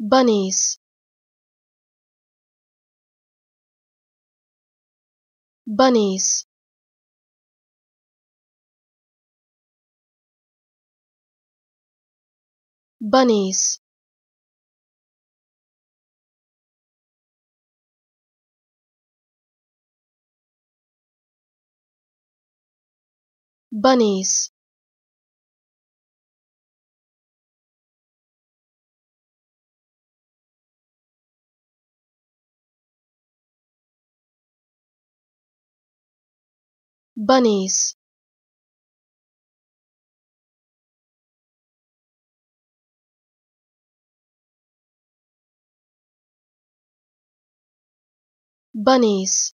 bunnies. Bunnies. Bunnies. Bunnies bunnies. Bunnies